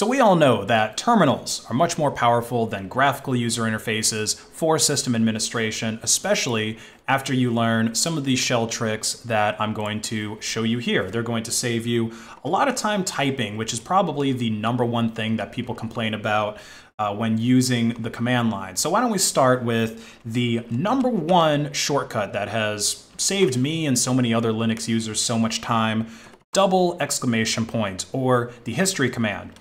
So we all know that terminals are much more powerful than graphical user interfaces for system administration, especially after you learn some of these shell tricks that I'm going to show you here. They're going to save you a lot of time typing, which is probably the number one thing that people complain about uh, when using the command line. So why don't we start with the number one shortcut that has saved me and so many other Linux users so much time, double exclamation point, or the history command.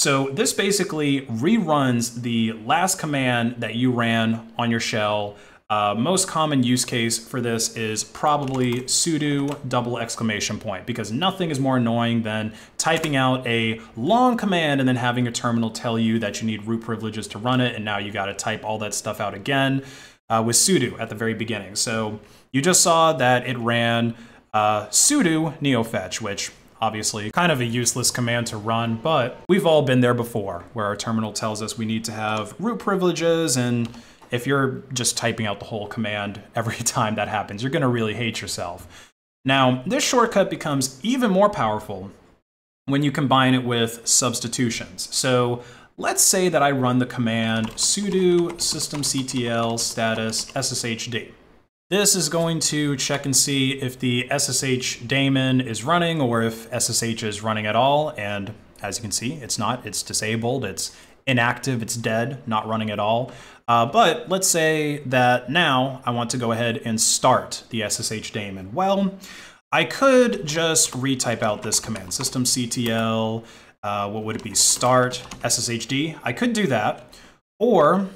So this basically reruns the last command that you ran on your shell. Uh, most common use case for this is probably sudo double exclamation point because nothing is more annoying than typing out a long command and then having a terminal tell you that you need root privileges to run it and now you got to type all that stuff out again uh, with sudo at the very beginning. So you just saw that it ran uh, sudo neofetch, which obviously kind of a useless command to run, but we've all been there before where our terminal tells us we need to have root privileges and if you're just typing out the whole command every time that happens, you're gonna really hate yourself. Now, this shortcut becomes even more powerful when you combine it with substitutions. So let's say that I run the command sudo systemctl status sshd. This is going to check and see if the SSH daemon is running or if SSH is running at all. And as you can see, it's not, it's disabled, it's inactive, it's dead, not running at all. Uh, but let's say that now I want to go ahead and start the SSH daemon. Well, I could just retype out this command, systemctl, uh, what would it be, start sshd. I could do that, or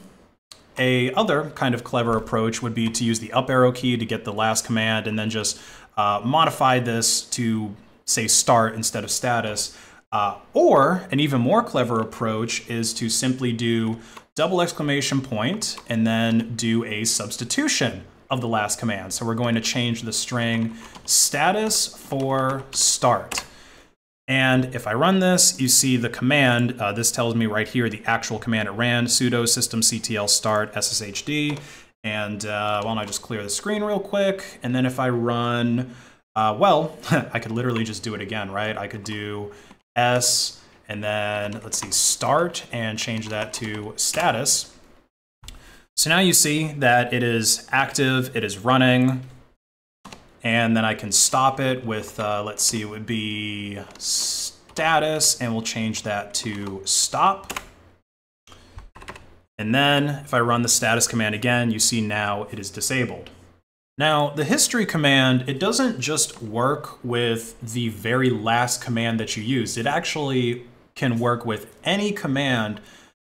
a other kind of clever approach would be to use the up arrow key to get the last command and then just uh, modify this to say start instead of status. Uh, or an even more clever approach is to simply do double exclamation point and then do a substitution of the last command. So we're going to change the string status for start. And if I run this, you see the command, uh, this tells me right here the actual command it ran, sudo systemctl start sshd. And uh, why don't I just clear the screen real quick? And then if I run, uh, well, I could literally just do it again, right? I could do s and then let's see, start and change that to status. So now you see that it is active, it is running, and then I can stop it with, uh, let's see, it would be status, and we'll change that to stop. And then if I run the status command again, you see now it is disabled. Now, the history command, it doesn't just work with the very last command that you used. It actually can work with any command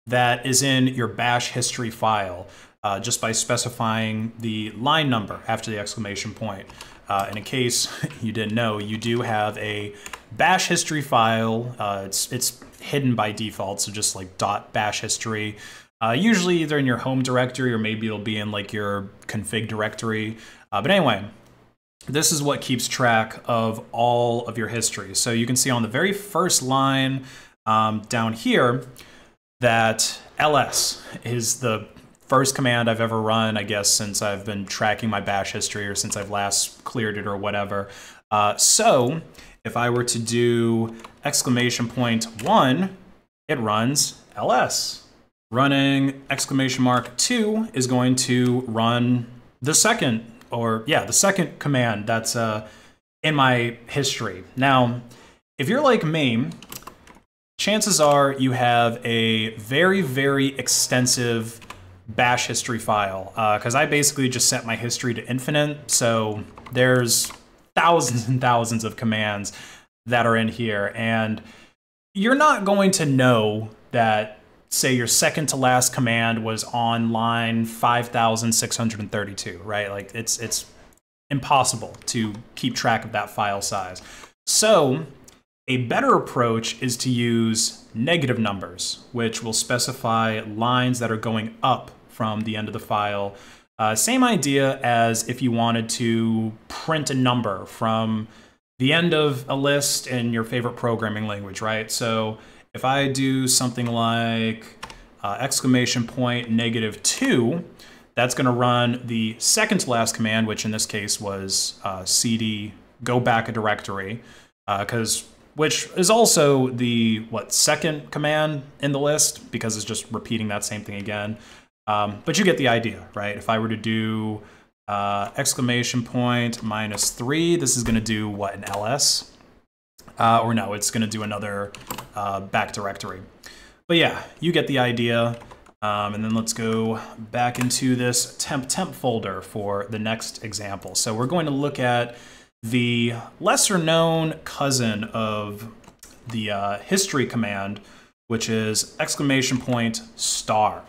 that is in your bash history file uh, just by specifying the line number after the exclamation point. Uh, and in case you didn't know, you do have a bash history file. Uh, it's, it's hidden by default, so just like dot bash history. Uh, usually either in your home directory or maybe it'll be in like your config directory. Uh, but anyway, this is what keeps track of all of your history. So you can see on the very first line um, down here that ls is the first command I've ever run, I guess, since I've been tracking my bash history or since I've last cleared it or whatever. Uh, so if I were to do exclamation point one, it runs ls. Running exclamation mark two is going to run the second, or yeah, the second command that's uh, in my history. Now, if you're like me, chances are you have a very, very extensive bash history file because uh, I basically just set my history to infinite. So there's thousands and thousands of commands that are in here. And you're not going to know that, say, your second to last command was on line 5632, right? Like it's, it's impossible to keep track of that file size. So a better approach is to use negative numbers, which will specify lines that are going up from the end of the file. Uh, same idea as if you wanted to print a number from the end of a list in your favorite programming language, right? So if I do something like uh, exclamation point negative two, that's going to run the second to last command, which in this case was uh, cd go back a directory, because uh, which is also the, what, second command in the list because it's just repeating that same thing again. Um, but you get the idea, right? If I were to do uh, exclamation point minus three, this is gonna do what, an ls? Uh, or no, it's gonna do another uh, back directory. But yeah, you get the idea. Um, and then let's go back into this temp temp folder for the next example. So we're going to look at the lesser known cousin of the uh, history command, which is exclamation point star.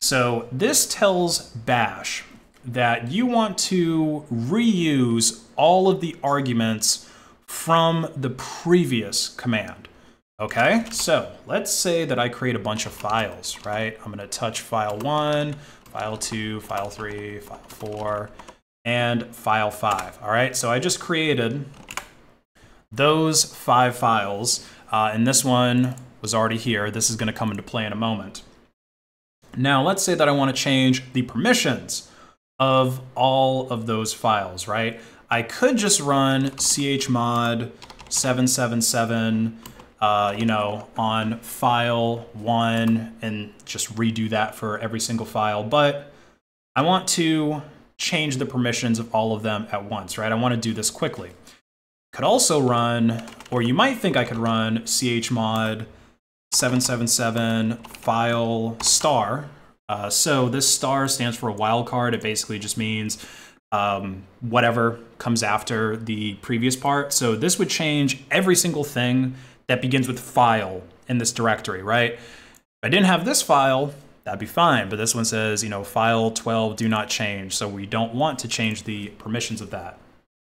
So this tells bash that you want to reuse all of the arguments from the previous command. Okay, so let's say that I create a bunch of files, right? I'm gonna touch file one, file two, file three, file four, and file five, all right? So I just created those five files, uh, and this one was already here. This is gonna come into play in a moment. Now let's say that I wanna change the permissions of all of those files, right? I could just run chmod 777 uh, you know, on file one and just redo that for every single file. But I want to change the permissions of all of them at once, right? I want to do this quickly. Could also run, or you might think I could run chmod 777 file star. Uh, so this star stands for a wildcard. It basically just means um, whatever comes after the previous part. So this would change every single thing that begins with file in this directory, right? If I didn't have this file, that'd be fine. But this one says, you know, file 12 do not change. So we don't want to change the permissions of that.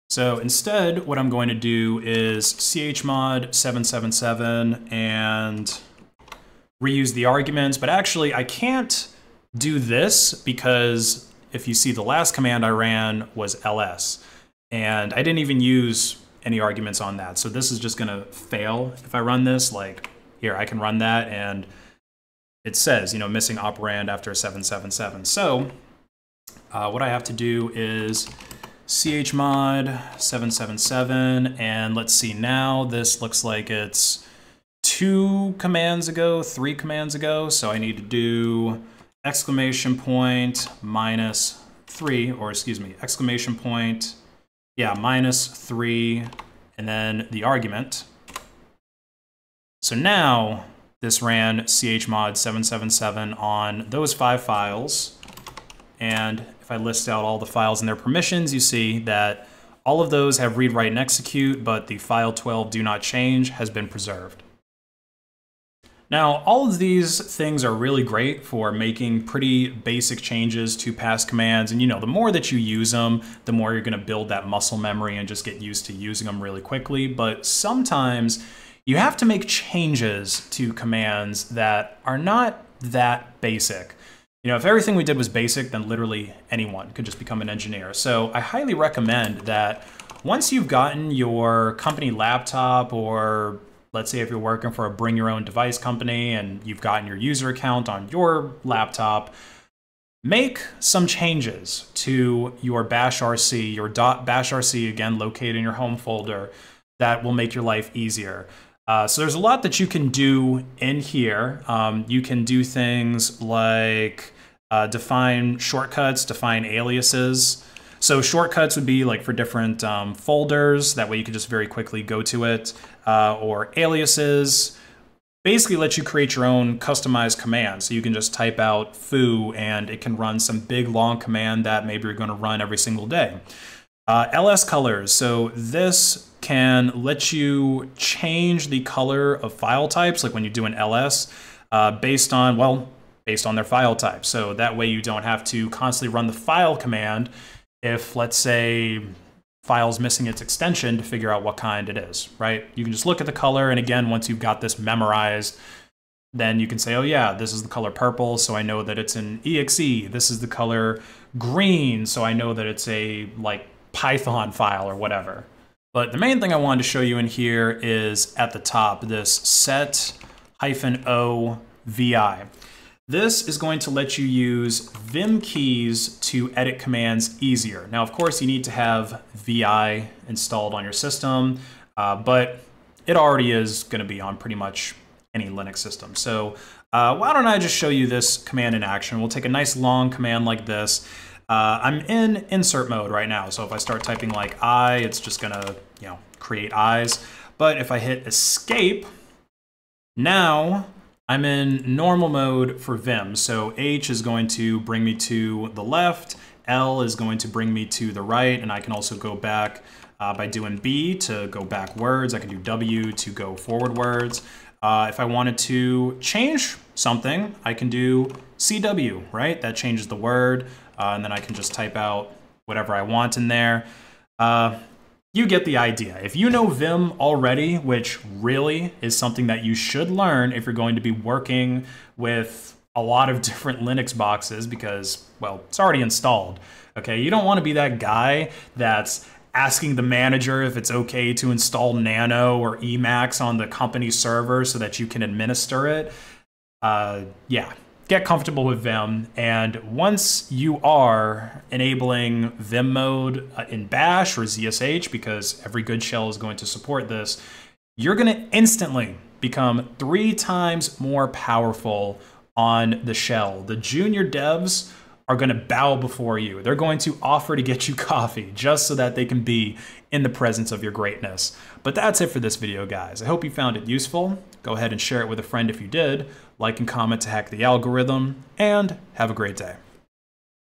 So instead, what I'm going to do is chmod 777 and reuse the arguments. But actually, I can't do this because if you see the last command I ran was ls. And I didn't even use any arguments on that. So this is just gonna fail if I run this. Like here, I can run that and it says, you know, missing operand after 777. So uh, what I have to do is chmod 777 and let's see now this looks like it's two commands ago, three commands ago. So I need to do exclamation point minus three, or excuse me, exclamation point yeah, minus 3, and then the argument. So now this ran chmod 777 on those five files. And if I list out all the files and their permissions, you see that all of those have read, write, and execute, but the file 12 do not change has been preserved. Now, all of these things are really great for making pretty basic changes to past commands. And you know, the more that you use them, the more you're gonna build that muscle memory and just get used to using them really quickly. But sometimes you have to make changes to commands that are not that basic. You know, if everything we did was basic, then literally anyone could just become an engineer. So I highly recommend that once you've gotten your company laptop or Let's say if you're working for a bring your own device company and you've gotten your user account on your laptop, make some changes to your bash RC, your bash RC again located in your home folder that will make your life easier. Uh, so there's a lot that you can do in here. Um, you can do things like uh, define shortcuts, define aliases. So shortcuts would be like for different um, folders. That way you could just very quickly go to it. Uh, or aliases. Basically let you create your own customized command. So you can just type out foo and it can run some big long command that maybe you're going to run every single day. Uh, ls colors. So this can let you change the color of file types, like when you do an ls, uh, based on, well, based on their file type. So that way you don't have to constantly run the file command if let's say file's missing its extension to figure out what kind it is, right? You can just look at the color, and again, once you've got this memorized, then you can say, oh yeah, this is the color purple, so I know that it's an exe. This is the color green, so I know that it's a like Python file or whatever. But the main thing I wanted to show you in here is at the top, this set hyphen O VI. This is going to let you use Vim keys to edit commands easier. Now, of course, you need to have VI installed on your system, uh, but it already is going to be on pretty much any Linux system. So uh, why don't I just show you this command in action? We'll take a nice long command like this. Uh, I'm in insert mode right now, so if I start typing like I, it's just gonna, you know, create eyes. But if I hit escape, now I'm in normal mode for Vim. So H is going to bring me to the left, L is going to bring me to the right, and I can also go back uh, by doing B to go backwards. I can do W to go forwardwards. Uh, if I wanted to change something, I can do CW, right? That changes the word, uh, and then I can just type out whatever I want in there. Uh, you get the idea. If you know Vim already, which really is something that you should learn if you're going to be working with a lot of different Linux boxes because, well, it's already installed. Okay, you don't want to be that guy that's asking the manager if it's okay to install Nano or Emacs on the company server so that you can administer it. Uh, yeah, get comfortable with Vim. And once you are enabling Vim mode uh, in Bash or ZSH, because every good shell is going to support this, you're going to instantly become three times more powerful on the shell. The junior devs are going to bow before you. They're going to offer to get you coffee just so that they can be in the presence of your greatness. But that's it for this video, guys. I hope you found it useful. Go ahead and share it with a friend if you did. Like and comment to hack the algorithm, and have a great day.